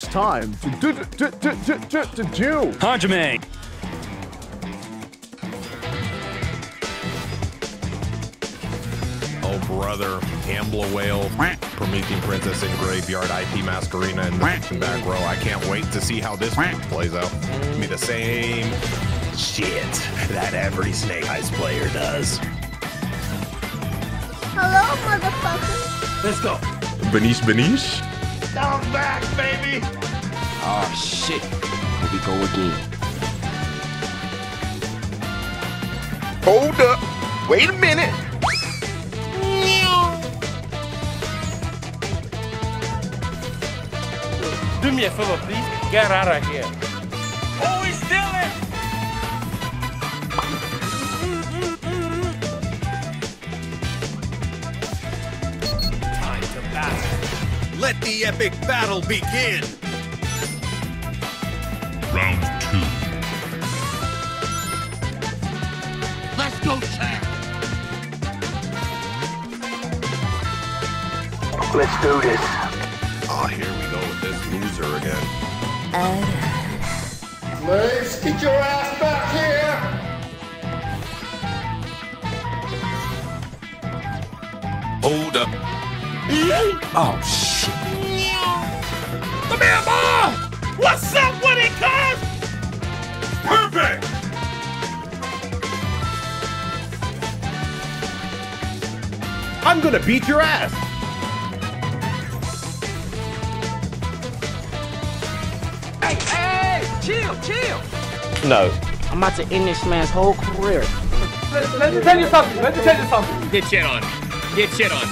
It's time to do do do do do do do. Hajime. Oh brother, Hambla Whale, Promethean Princess in Graveyard, IP Masquerena in the back row. I can't wait to see how this plays out. Be the same shit that every Snake Eyes player does. Hello, motherfucker. Let's go. Benish Benish? Down back, baby. Oh shit. Here we go again. Hold up. Wait a minute. Do me a favor, please. Get out of here. Oh, he's stealing! Time to battle. Let the epic battle begin. Round two. Let's go, champ. Let's do this. Oh, here we go with this loser again. Let's get your ass back here. Hold up. Oh shit. Come here, boy! What's up with it, cuz? Perfect! I'm gonna beat your ass. Hey, hey, chill, chill. No. I'm about to end this man's whole career. Let me tell you something. Let me tell you something. Get shit on. Get shit on.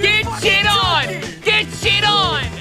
Get shit on. Get shit on.